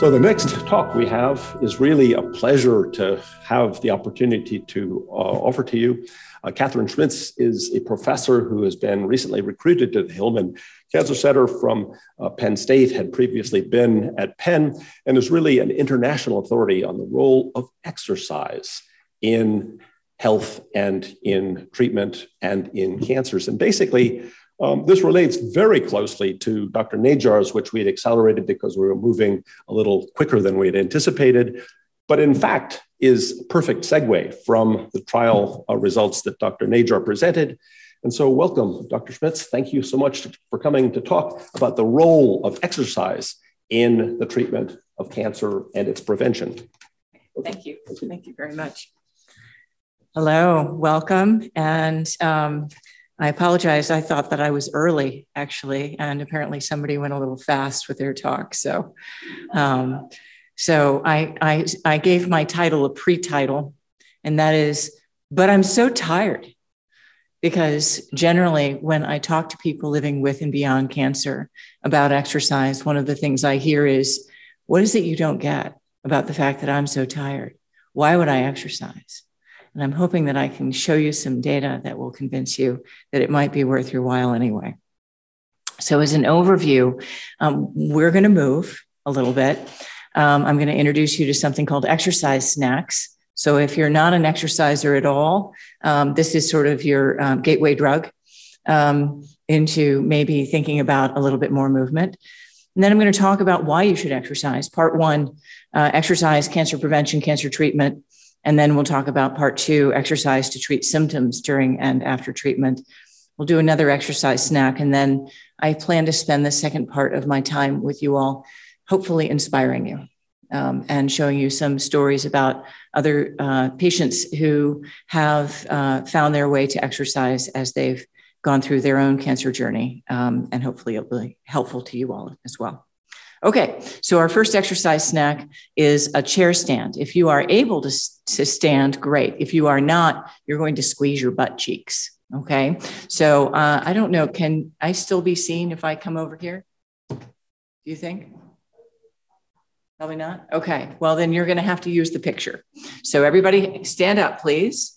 So, the next talk we have is really a pleasure to have the opportunity to uh, offer to you. Uh, Kathryn Schmitz is a professor who has been recently recruited to the Hillman Cancer Center from uh, Penn State, had previously been at Penn, and is really an international authority on the role of exercise in health and in treatment and in cancers. And basically, um, this relates very closely to Dr. Najjar's, which we had accelerated because we were moving a little quicker than we had anticipated, but in fact is a perfect segue from the trial uh, results that Dr. Najjar presented. And so, welcome, Dr. Schmitz. Thank you so much for coming to talk about the role of exercise in the treatment of cancer and its prevention. Thank you. Thank you very much. Hello, welcome. And um, I apologize. I thought that I was early, actually, and apparently somebody went a little fast with their talk. So, um, so I, I, I gave my title a pre-title, and that is, "But I'm so tired," because generally, when I talk to people living with and beyond cancer about exercise, one of the things I hear is, "What is it you don't get about the fact that I'm so tired? Why would I exercise?" And I'm hoping that I can show you some data that will convince you that it might be worth your while anyway. So, as an overview, um, we're going to move a little bit. Um, I'm going to introduce you to something called exercise snacks. So, if you're not an exerciser at all, um, this is sort of your um, gateway drug um, into maybe thinking about a little bit more movement. And then I'm going to talk about why you should exercise. Part one uh, exercise, cancer prevention, cancer treatment. And then we'll talk about part two exercise to treat symptoms during and after treatment. We'll do another exercise snack. And then I plan to spend the second part of my time with you all, hopefully inspiring you um, and showing you some stories about other uh, patients who have uh, found their way to exercise as they've gone through their own cancer journey. Um, and hopefully it'll be helpful to you all as well. Okay, so our first exercise snack is a chair stand. If you are able to, to stand, great. If you are not, you're going to squeeze your butt cheeks. Okay, so uh, I don't know, can I still be seen if I come over here? Do you think? Probably not. Okay, well, then you're going to have to use the picture. So, everybody stand up, please.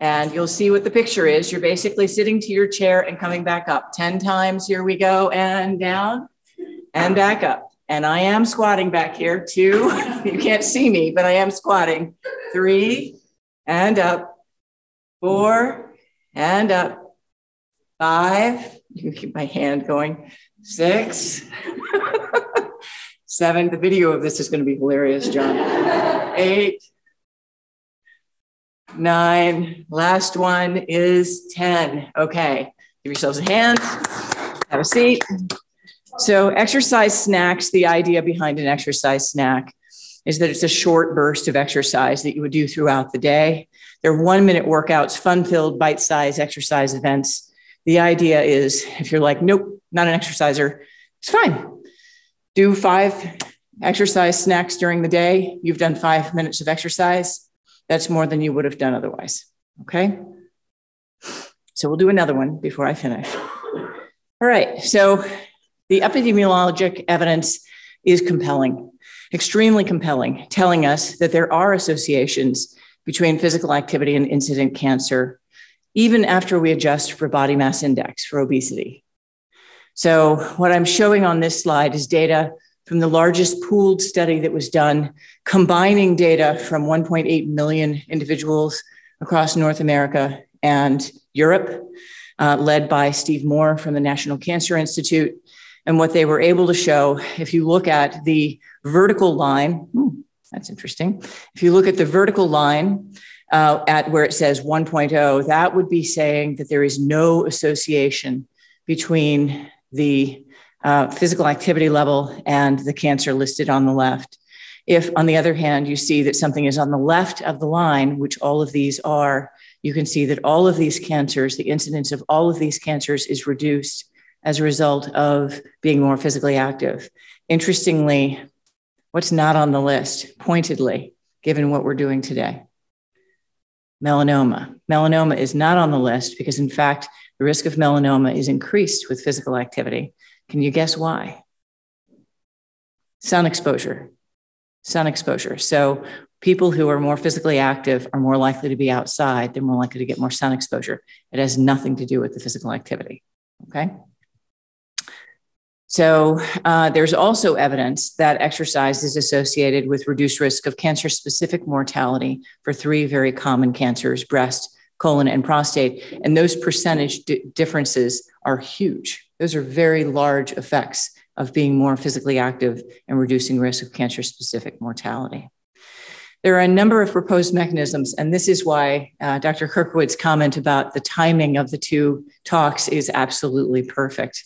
And you'll see what the picture is. You're basically sitting to your chair and coming back up 10 times. Here we go, and down and back up. And I am squatting back here. Two, you can't see me, but I am squatting. Three, and up. Four, and up. Five, you can keep my hand going. Six, seven. The video of this is going to be hilarious, John. Eight, nine. Last one is 10. Okay, give yourselves a hand. Have a seat. So, exercise snacks, the idea behind an exercise snack is that it's a short burst of exercise that you would do throughout the day. They're one minute workouts, fun filled, bite sized exercise events. The idea is if you're like, nope, not an exerciser, it's fine. Do five exercise snacks during the day. You've done five minutes of exercise. That's more than you would have done otherwise. Okay. So we'll do another one before I finish. All right. So the epidemiologic evidence is compelling, extremely compelling, telling us that there are associations between physical activity and incident cancer, even after we adjust for body mass index for obesity. So, what I'm showing on this slide is data from the largest pooled study that was done, combining data from 1.8 million individuals across North America and Europe, uh, led by Steve Moore from the National Cancer Institute, and what they were able to show, if you look at the vertical line, that's interesting. If you look at the vertical line uh, at where it says 1.0, that would be saying that there is no association between the uh, physical activity level and the cancer listed on the left. If, on the other hand, you see that something is on the left of the line, which all of these are, you can see that all of these cancers, the incidence of all of these cancers is reduced as a result of being more physically active. Interestingly, what's not on the list, pointedly, given what we're doing today? Melanoma. Melanoma is not on the list because, in fact, the risk of melanoma is increased with physical activity. Can you guess why? Sun exposure. sun exposure. So people who are more physically active are more likely to be outside. They're more likely to get more sun exposure. It has nothing to do with the physical activity. Okay. So uh, there's also evidence that exercise is associated with reduced risk of cancer specific mortality for three very common cancers breast, colon, and prostate. And those percentage d- differences are huge. Those are very large effects of being more physically active and reducing risk of cancer specific mortality. There are a number of proposed mechanisms, and this is why uh, Dr. Kirkwood's comment about the timing of the two talks is absolutely perfect.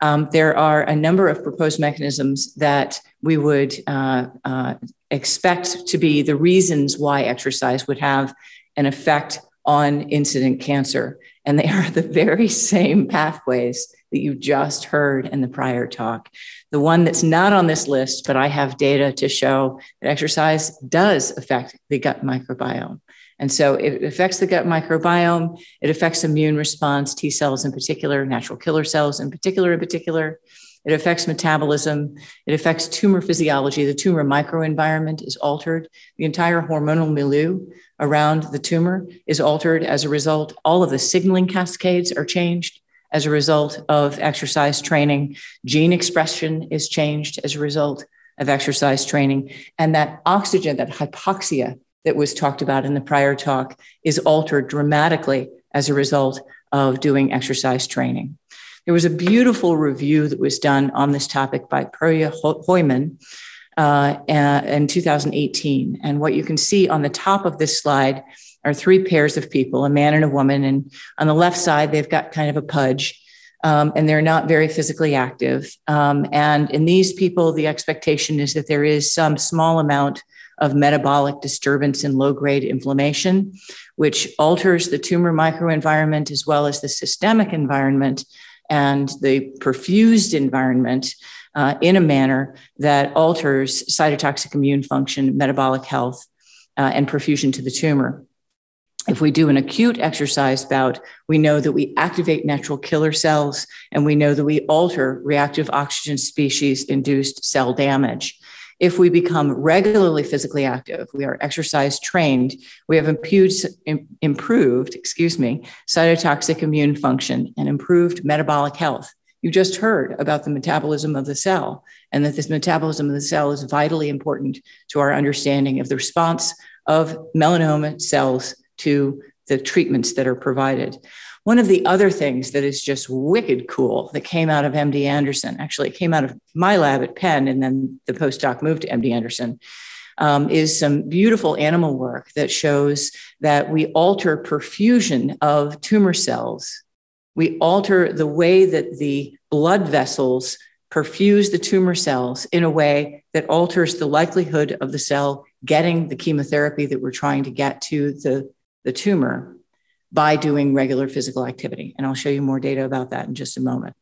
Um, there are a number of proposed mechanisms that we would uh, uh, expect to be the reasons why exercise would have an effect on incident cancer. And they are the very same pathways that you just heard in the prior talk. The one that's not on this list, but I have data to show that exercise does affect the gut microbiome. And so it affects the gut microbiome, it affects immune response, T cells in particular, natural killer cells in particular, in particular. It affects metabolism. It affects tumor physiology. The tumor microenvironment is altered. The entire hormonal milieu around the tumor is altered as a result. All of the signaling cascades are changed as a result of exercise training. Gene expression is changed as a result of exercise training. And that oxygen, that hypoxia that was talked about in the prior talk, is altered dramatically as a result of doing exercise training. There was a beautiful review that was done on this topic by Perya Hojman uh, in 2018. And what you can see on the top of this slide are three pairs of people, a man and a woman. And on the left side, they've got kind of a pudge. Um, and they're not very physically active. Um, and in these people, the expectation is that there is some small amount of metabolic disturbance and low grade inflammation, which alters the tumor microenvironment as well as the systemic environment and the perfused environment uh, in a manner that alters cytotoxic immune function, metabolic health, uh, and perfusion to the tumor. If we do an acute exercise bout, we know that we activate natural killer cells and we know that we alter reactive oxygen species induced cell damage. If we become regularly physically active, we are exercise trained, we have improved, excuse me, cytotoxic immune function and improved metabolic health. You just heard about the metabolism of the cell and that this metabolism of the cell is vitally important to our understanding of the response of melanoma cells to the treatments that are provided. One of the other things that is just wicked cool that came out of MD Anderson, actually, it came out of my lab at Penn, and then the postdoc moved to MD Anderson, um, is some beautiful animal work that shows that we alter perfusion of tumor cells. We alter the way that the blood vessels perfuse the tumor cells in a way that alters the likelihood of the cell getting the chemotherapy that we're trying to get to the, the tumor by doing regular physical activity. And I'll show you more data about that in just a moment.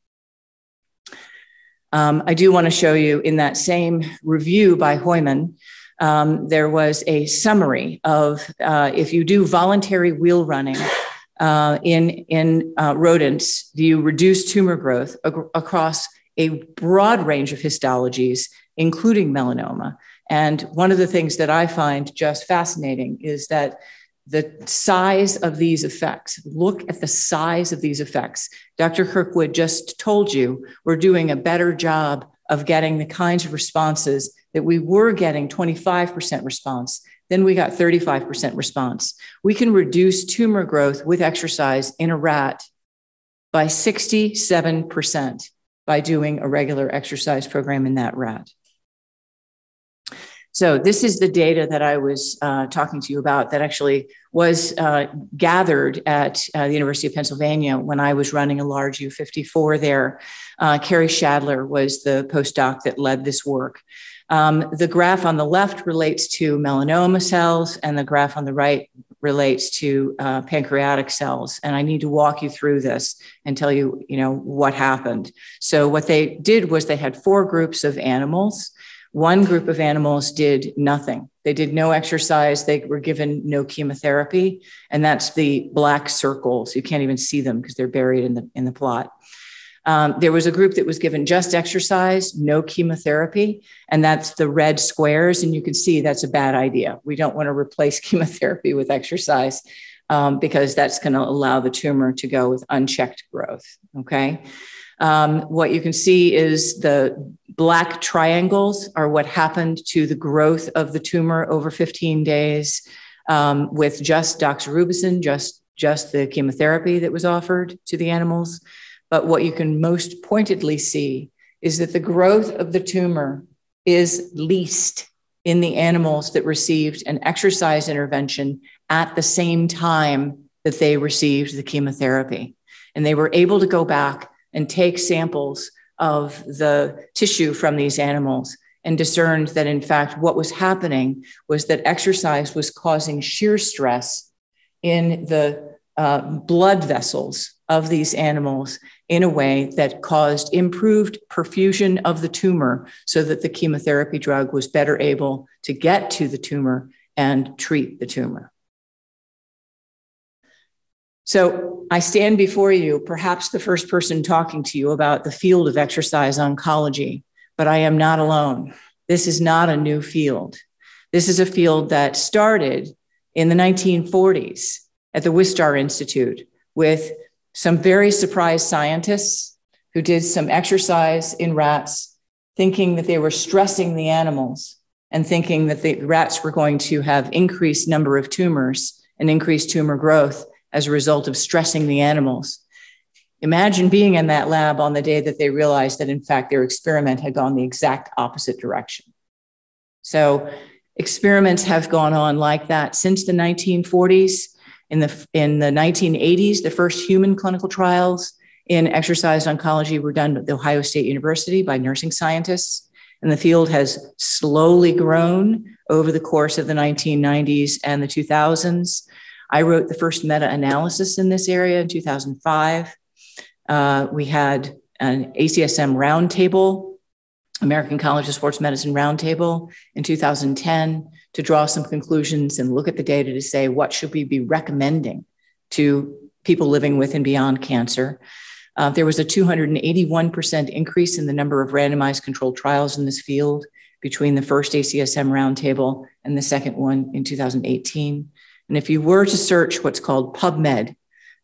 Um, I do want to show you in that same review by Hojman, um, there was a summary of uh, if you do voluntary wheel running uh, in, in uh, rodents, do you reduce tumor growth across a broad range of histologies, including melanoma. And one of the things that I find just fascinating is that the size of these effects. Look at the size of these effects. Dr. Kirkwood just told you we're doing a better job of getting the kinds of responses that we were getting 25% response. Then we got 35% response. We can reduce tumor growth with exercise in a rat by 67% by doing a regular exercise program in that rat. So this is the data that I was uh, talking to you about that actually was uh, gathered at uh, the University of Pennsylvania when I was running a large U54 there. Uh, Keri Schadler was the postdoc that led this work. Um, the graph on the left relates to melanoma cells, and the graph on the right relates to uh, pancreatic cells. And I need to walk you through this and tell you, you know, what happened. So what they did was they had four groups of animals. One group of animals did nothing. They did no exercise. They were given no chemotherapy. And that's the black circles. You can't even see them because they're buried in the, in the plot. Um, there was a group that was given just exercise, no chemotherapy, and that's the red squares. And you can see that's a bad idea. We don't want to replace chemotherapy with exercise um, because that's going to allow the tumor to go with unchecked growth. Okay. Um, what you can see is the black triangles are what happened to the growth of the tumor over 15 days um, with just doxorubicin, just, just the chemotherapy that was offered to the animals. But what you can most pointedly see is that the growth of the tumor is least in the animals that received an exercise intervention at the same time that they received the chemotherapy. And they were able to go back and take samples of the tissue from these animals and discerned that, in fact, what was happening was that exercise was causing shear stress in the uh, blood vessels of these animals in a way that caused improved perfusion of the tumor so that the chemotherapy drug was better able to get to the tumor and treat the tumor. So I stand before you, perhaps the first person talking to you about the field of exercise oncology, but I am not alone. This is not a new field. This is a field that started in the 1940s at the Wistar Institute with some very surprised scientists who did some exercise in rats, thinking that they were stressing the animals and thinking that the rats were going to have increased number of tumors and increased tumor growth as a result of stressing the animals. Imagine being in that lab on the day that they realized that, in fact, their experiment had gone the exact opposite direction. So, experiments have gone on like that since the 1940s. In the, in the 1980s, the first human clinical trials in exercise oncology were done at The Ohio State University by nursing scientists. And the field has slowly grown over the course of the 1990s and the 2000s. I wrote the first meta analysis in this area in 2005. Uh, we had an ACSM roundtable, American College of Sports Medicine roundtable in 2010 to draw some conclusions and look at the data to say what should we be recommending to people living with and beyond cancer. Uh, there was a 281% increase in the number of randomized controlled trials in this field between the first ACSM roundtable and the second one in 2018. And if you were to search what's called PubMed,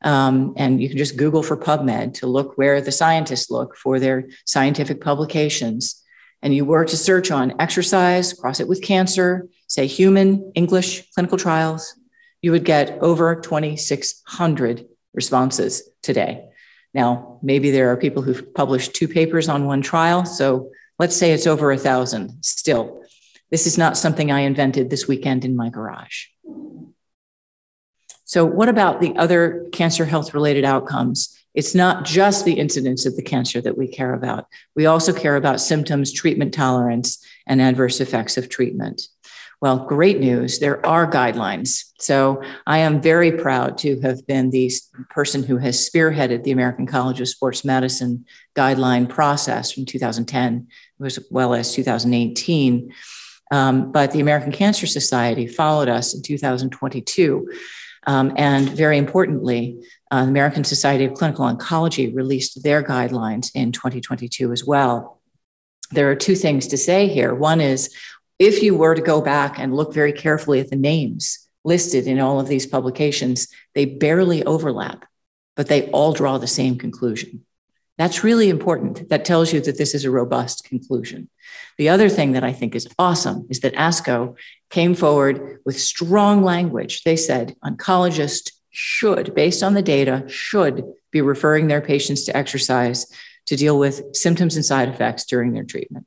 um, and you can just Google for PubMed to look where the scientists look for their scientific publications, and you were to search on exercise, cross it with cancer, say human English clinical trials, you would get over 2,600 responses today. Now, maybe there are people who've published two papers on one trial. So let's say it's over a thousand. Still, this is not something I invented this weekend in my garage. So, what about the other cancer health related outcomes? It's not just the incidence of the cancer that we care about. We also care about symptoms, treatment tolerance, and adverse effects of treatment. Well, great news. There are guidelines. So I am very proud to have been the person who has spearheaded the American College of Sports Medicine guideline process from 2010 as well as 2018. Um, but the American Cancer Society followed us in 2022 um, and very importantly, uh, the American Society of Clinical Oncology released their guidelines in 2022 as well. There are two things to say here. One is if you were to go back and look very carefully at the names listed in all of these publications, they barely overlap, but they all draw the same conclusion. That's really important. That tells you that this is a robust conclusion. The other thing that I think is awesome is that ASCO came forward with strong language. They said oncologists should, based on the data, should be referring their patients to exercise to deal with symptoms and side effects during their treatment.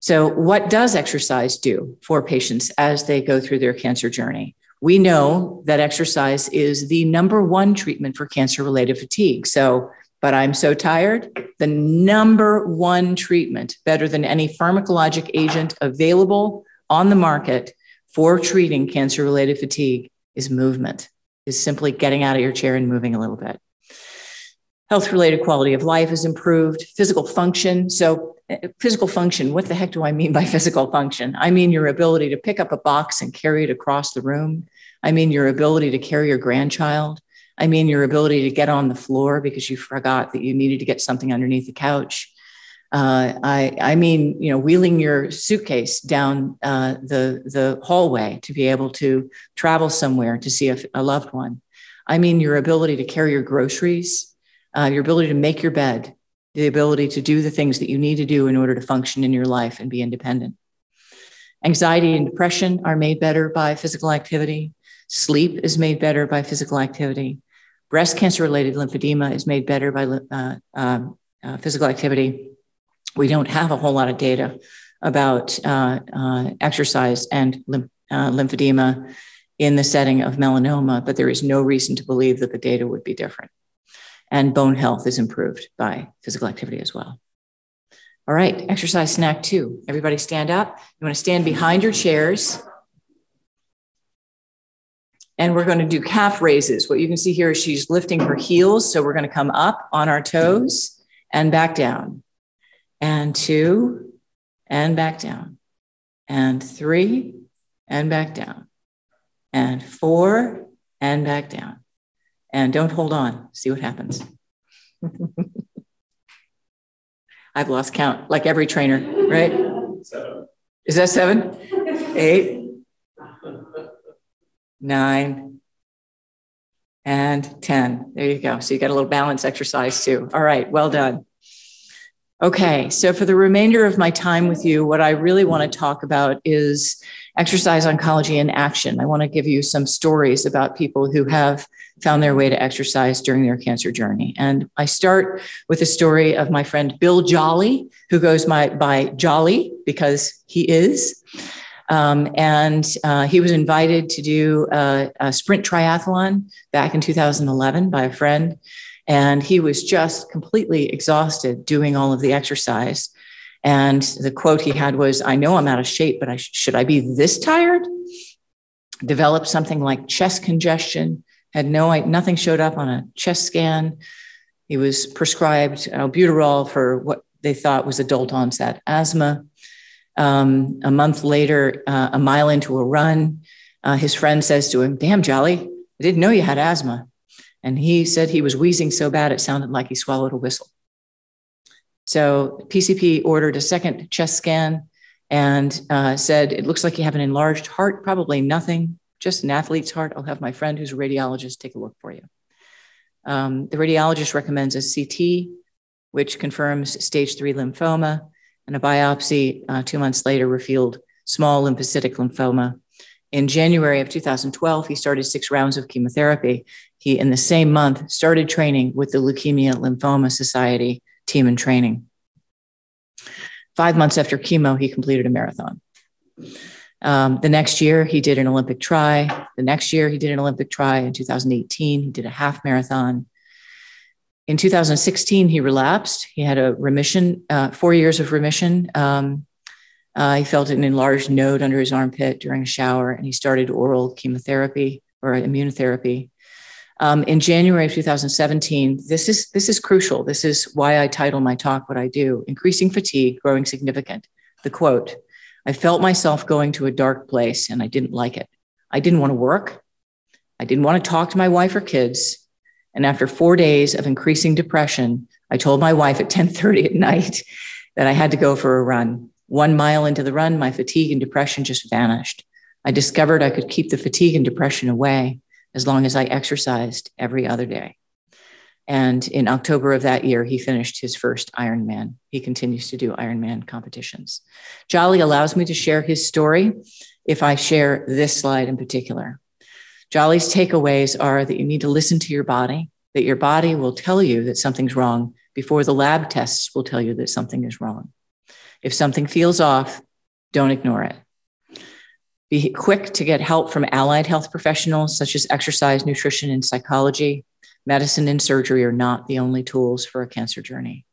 So, what does exercise do for patients as they go through their cancer journey? We know that exercise is the number one treatment for cancer related fatigue. So, but I'm so tired. The number one treatment, better than any pharmacologic agent available on the market for treating cancer related fatigue, is movement, is simply getting out of your chair and moving a little bit. Health related quality of life is improved, physical function. So, eh, physical function, what the heck do I mean by physical function? I mean your ability to pick up a box and carry it across the room. I mean your ability to carry your grandchild. I mean your ability to get on the floor because you forgot that you needed to get something underneath the couch. Uh, I, I mean, you know, wheeling your suitcase down uh, the, the hallway to be able to travel somewhere to see a, a loved one. I mean, your ability to carry your groceries, uh, your ability to make your bed, the ability to do the things that you need to do in order to function in your life and be independent. Anxiety and depression are made better by physical activity. Sleep is made better by physical activity. Breast cancer related lymphedema is made better by uh, um, uh, physical activity. We don't have a whole lot of data about uh, uh exercise and lymph- uh, lymphedema in the setting of melanoma, but there is no reason to believe that the data would be different. And bone health is improved by physical activity as well. All right, exercise snack two. Everybody stand up. You want to stand behind your chairs. And we're going to do calf raises. What you can see here is she's lifting her heels. So we're going to come up on our toes and back down. And two, and back down. And three, and back down. And four, and back down and don't hold on. See what happens. I've lost count, like every trainer, right? Seven. Is that seven? Eight, nine, and 10. There you go. So you got a little balance exercise too. All right, well done. Okay, so for the remainder of my time with you, what I really want to talk about is exercise oncology in action. I want to give you some stories about people who have found their way to exercise during their cancer journey. And I start with a story of my friend Bill Jolly, who goes my, by Jolly because he is. Um, and uh, he was invited to do a, a sprint triathlon back in 2011 by a friend. And he was just completely exhausted doing all of the exercise. And the quote he had was, I know I'm out of shape, but I sh- should I be this tired? Developed something like chest congestion, had no, nothing showed up on a chest scan. He was prescribed albuterol for what they thought was adult onset asthma. Um, a month later, uh, a mile into a run, uh, his friend says to him, Damn, Jolly, I didn't know you had asthma. And he said he was wheezing so bad it sounded like he swallowed a whistle. So PCP ordered a second chest scan and uh, said, It looks like you have an enlarged heart, probably nothing, just an athlete's heart. I'll have my friend who's a radiologist take a look for you. Um, the radiologist recommends a CT, which confirms stage three lymphoma, and a biopsy uh, two months later revealed small lymphocytic lymphoma. In January of 2012, he started six rounds of chemotherapy. He, in the same month, started training with the Leukemia Lymphoma Society team in training. Five months after chemo, he completed a marathon. Um, the next year, he did an Olympic try. The next year, he did an Olympic try. In 2018, he did a half marathon. In 2016, he relapsed. He had a remission, uh, four years of remission. Um, uh, he felt an enlarged node under his armpit during a shower, and he started oral chemotherapy or immunotherapy. Um, in January of 2017, this is this is crucial. This is why I title my talk what I do: increasing fatigue, growing significant. The quote: I felt myself going to a dark place, and I didn't like it. I didn't want to work. I didn't want to talk to my wife or kids. And after four days of increasing depression, I told my wife at 10:30 at night that I had to go for a run. One mile into the run, my fatigue and depression just vanished. I discovered I could keep the fatigue and depression away as long as I exercised every other day. And in October of that year, he finished his first Ironman. He continues to do Ironman competitions. Jolly allows me to share his story if I share this slide in particular. Jolly's takeaways are that you need to listen to your body, that your body will tell you that something's wrong before the lab tests will tell you that something is wrong. If something feels off, don't ignore it. Be quick to get help from allied health professionals such as exercise, nutrition, and psychology. Medicine and surgery are not the only tools for a cancer journey.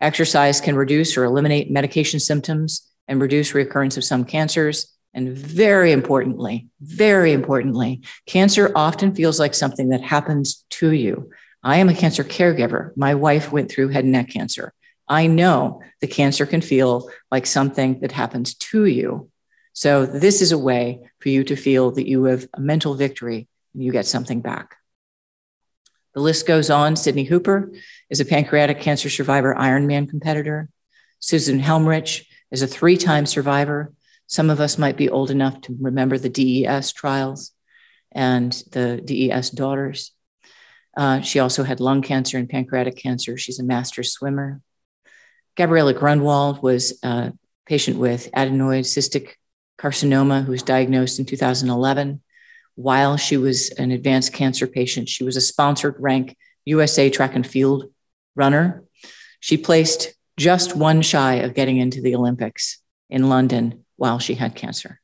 Exercise can reduce or eliminate medication symptoms and reduce recurrence of some cancers. And very importantly, very importantly, cancer often feels like something that happens to you. I am a cancer caregiver. My wife went through head and neck cancer. I know the cancer can feel like something that happens to you so this is a way for you to feel that you have a mental victory and you get something back. The list goes on. Sydney Hooper is a pancreatic cancer survivor Ironman competitor. Susan Helmrich is a three time survivor. Some of us might be old enough to remember the DES trials and the DES daughters. Uh, she also had lung cancer and pancreatic cancer. She's a master swimmer. Gabriele Grunewald was a patient with adenoid cystic carcinoma who was diagnosed in 2011. While she was an advanced cancer patient, she was a sponsored rank USA track and field runner. She placed just one shy of getting into the Olympics in London while she had cancer.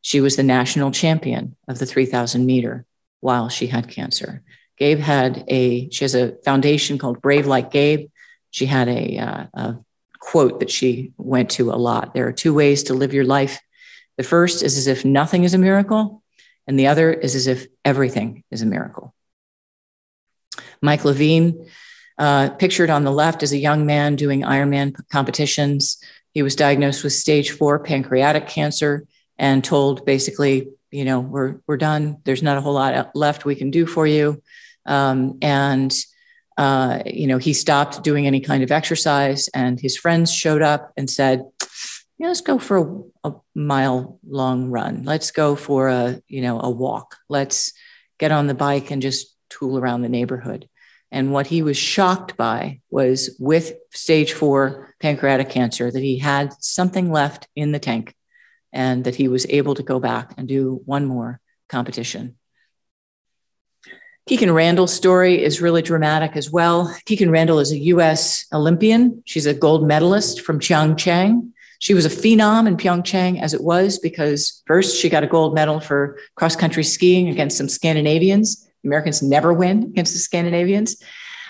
She was the national champion of the 3000 meter while she had cancer. Gabe had a, she has a foundation called Brave Like Gabe. She had a, uh, a quote that she went to a lot. There are two ways to live your life. The first is as if nothing is a miracle, and the other is as if everything is a miracle. Mike Levine, uh, pictured on the left, is a young man doing Ironman competitions. He was diagnosed with stage four pancreatic cancer and told basically, you know, we're, we're done. There's not a whole lot left we can do for you. Um, and, uh, you know, he stopped doing any kind of exercise and his friends showed up and said, yeah, let's go for a, a mile long run. Let's go for a, you know, a walk. Let's get on the bike and just tool around the neighborhood. And what he was shocked by was with stage four pancreatic cancer that he had something left in the tank and that he was able to go back and do one more competition. Kikkan Randall's story is really dramatic as well. Kikkan Randall is a US Olympian. She's a gold medalist from Pyeongchang. She was a phenom in Pyeongchang as it was because first she got a gold medal for cross country skiing against some Scandinavians. Americans never win against the Scandinavians.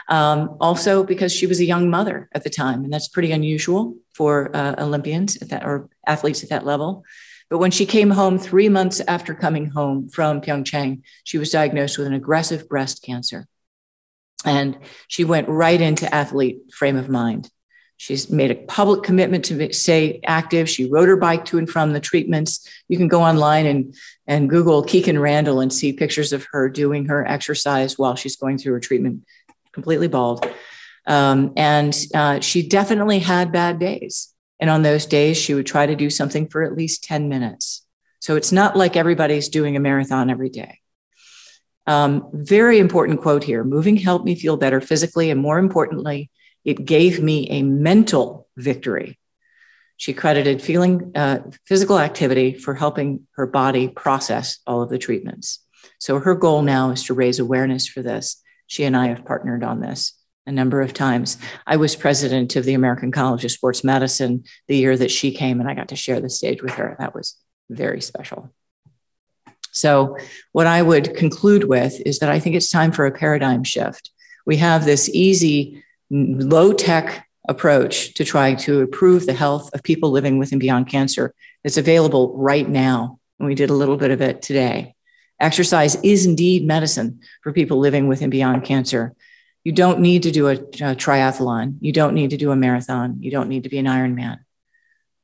Um, also because she was a young mother at the time, and that's pretty unusual for uh, Olympians at that or athletes at that level. But when she came home three months after coming home from Pyeongchang, she was diagnosed with an aggressive breast cancer. And she went right into athlete frame of mind. She's made a public commitment to stay active. She rode her bike to and from the treatments. You can go online and, and Google Kikkan Randall and see pictures of her doing her exercise while she's going through her treatment, completely bald. Um, and uh, she definitely had bad days. And on those days, she would try to do something for at least 10 minutes. So it's not like everybody's doing a marathon every day. Um, very important quote here moving helped me feel better physically, and more importantly, it gave me a mental victory. She credited feeling uh, physical activity for helping her body process all of the treatments. So her goal now is to raise awareness for this. She and I have partnered on this a number of times. I was president of the American College of Sports Medicine the year that she came, and I got to share the stage with her. That was very special. So, what I would conclude with is that I think it's time for a paradigm shift. We have this easy, low tech approach to try to improve the health of people living with and beyond cancer that's available right now. And we did a little bit of it today. Exercise is indeed medicine for people living with and beyond cancer. You don't need to do a, triathlon. You don't need to do a marathon. You don't need to be an Ironman.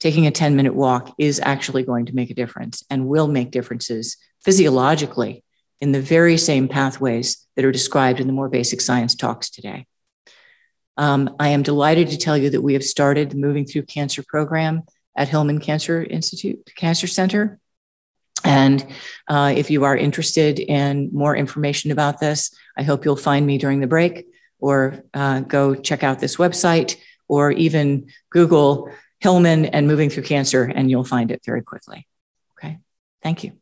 Taking a 10 minute walk is actually going to make a difference and will make differences physiologically in the very same pathways that are described in the more basic science talks today. Um, I am delighted to tell you that we have started the Moving Through Cancer program at Hillman Cancer Institute, Cancer Center. And uh, if you are interested in more information about this, I hope you'll find me during the break or uh, go check out this website or even Google Hillman and moving through cancer, and you'll find it very quickly. Okay, thank you.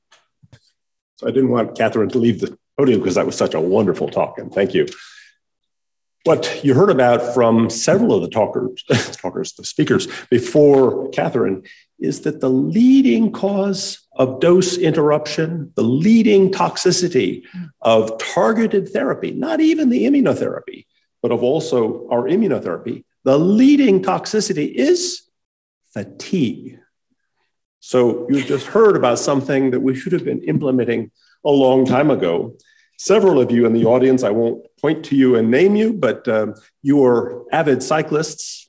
So I didn't want Kathryn to leave the podium because that was such a wonderful talk, and thank you. What you heard about from several of the talkers, talkers, the speakers before Kathryn, is that the leading cause of dose interruption, the leading toxicity of targeted therapy, not even the immunotherapy, but of also our immunotherapy, the leading toxicity is fatigue. So you just heard about something that we should have been implementing a long time ago. Several of you in the audience, I won't point to you and name you, but uh, you are avid cyclists.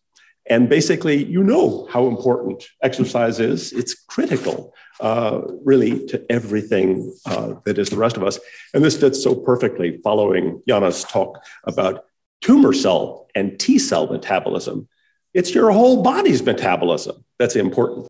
And basically, you know how important exercise is. It's critical, uh, really, to everything uh, that is the rest of us. And this fits so perfectly following Jana's talk about tumor cell and T cell metabolism. It's your whole body's metabolism that's important.